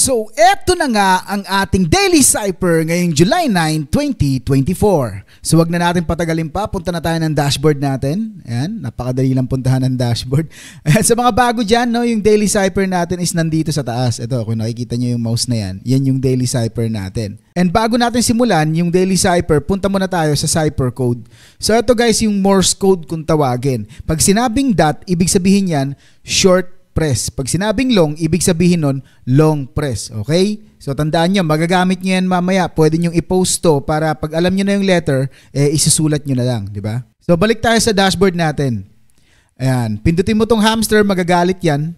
So, eto na nga ang ating Daily Cypher ngayong July 9, 2024. So, wag na natin patagalin pa. Punta na tayo ng dashboard natin. Ayan, napakadali lang puntahan ng dashboard. Ayan, sa mga bago dyan, no, yung Daily Cypher natin is nandito sa taas. Ito, kung nakikita nyo yung mouse na yan, yan yung Daily Cypher natin. And bago natin simulan yung Daily Cypher, punta muna tayo sa Cypher code. So, ito guys, yung Morse code kung tawagin. Pag sinabing dot, ibig sabihin yan, short press. Pag sinabing long, ibig sabihin nun, long press. Okay? So tandaan nyo, magagamit nyo yan mamaya. Pwede nyo i-post to para pag alam nyo na yung letter, eh isusulat nyo na lang. di ba? So balik tayo sa dashboard natin. Ayan. Pindutin mo tong hamster, magagalit yan.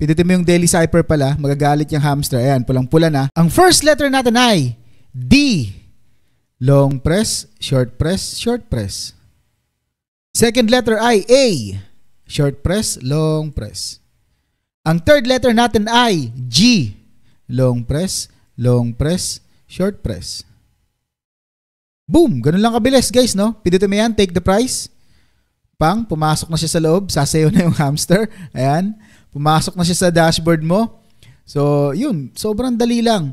Pindutin mo yung daily cipher pala, magagalit yung hamster. Ayan, pulang-pula na. Ang first letter natin ay D. Long press, short press, short press. Second letter ay A. Short press, long press. Ang third letter natin ay G. Long press, long press, short press. Boom! Ganun lang kabilis guys, no? Pindutin mo yan, take the price. Pang, pumasok na siya sa loob, sasayaw na yung hamster. Ayan, pumasok na siya sa dashboard mo. So, yun, sobrang dali lang.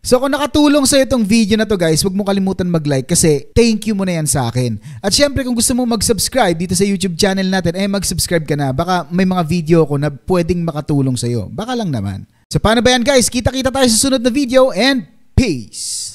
So kung nakatulong sa itong video na to guys, huwag mo kalimutan mag-like kasi thank you mo na yan sa akin. At syempre kung gusto mo mag-subscribe dito sa YouTube channel natin, eh mag-subscribe ka na. Baka may mga video ko na pwedeng makatulong sa'yo. Baka lang naman. So paano ba yan guys? Kita-kita tayo sa sunod na video and peace!